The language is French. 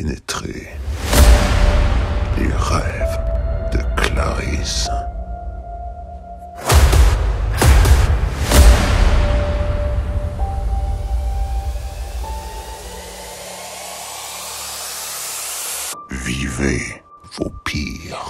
pénétrer les rêves de Clarisse. Vivez vos pires